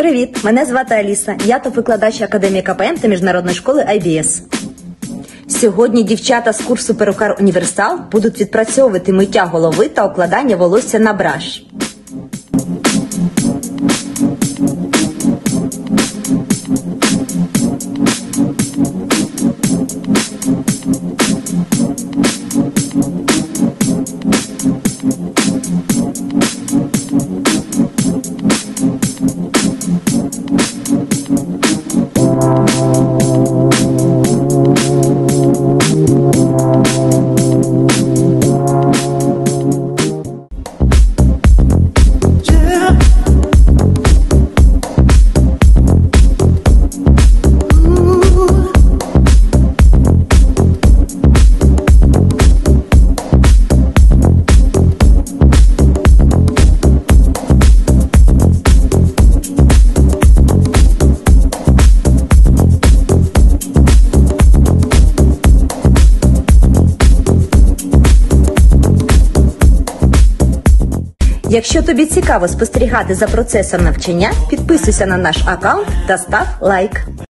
Привіт! Мене звати Аліса. Я топ-викладач Академії КПМ та міжнародної школи IBS. Сьогодні дівчата з курсу перукар Універсал будуть відпрацьовувати миття голови та укладання волосся на браш. Якщо тобі цікаво спостерігати за процесом навчання, підписуйся на наш аккаунт та став лайк.